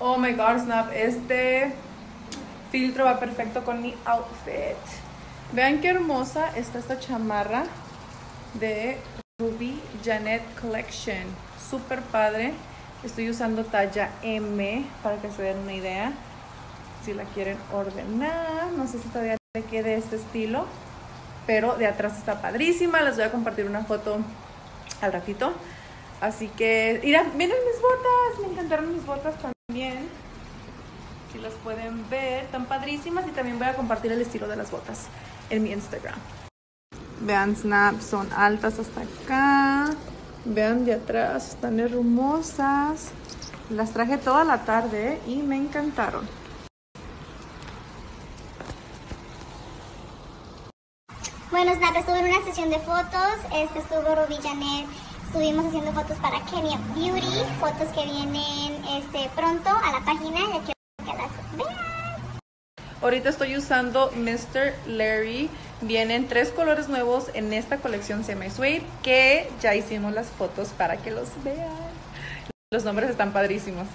Oh my god, Snap, este filtro va perfecto con mi outfit. Vean qué hermosa está esta chamarra de Ruby Janet Collection. Súper padre. Estoy usando talla M para que se den una idea. Si la quieren ordenar. No sé si todavía le quede este estilo. Pero de atrás está padrísima. Les voy a compartir una foto al ratito. Así que, mira, miren mis botas. Me encantaron mis botas también. Si las pueden ver, están padrísimas. Y también voy a compartir el estilo de las botas en mi Instagram. Vean, Snap, son altas hasta acá. Vean de atrás, están hermosas. Las traje toda la tarde y me encantaron. Bueno, Snap, estuve en una sesión de fotos. Este estuvo Ruby Janet. Estuvimos haciendo fotos para Kenya Beauty. Fotos que vienen este, pronto a la página. Ya quiero que las vean. Ahorita estoy usando Mr. Larry. Vienen tres colores nuevos en esta colección Semi Suede que ya hicimos las fotos para que los vean. Los nombres están padrísimos.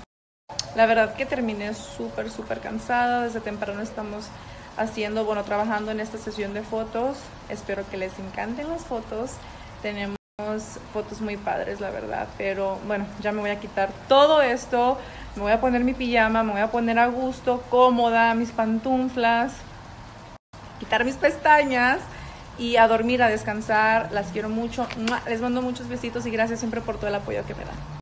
La verdad que terminé súper, súper cansada. Desde temprano estamos haciendo, bueno, trabajando en esta sesión de fotos. Espero que les encanten las fotos. Tenemos fotos muy padres, la verdad. Pero bueno, ya me voy a quitar todo esto. Me voy a poner mi pijama, me voy a poner a gusto, cómoda, mis pantuflas, quitar mis pestañas y a dormir, a descansar. Las quiero mucho. Les mando muchos besitos y gracias siempre por todo el apoyo que me dan.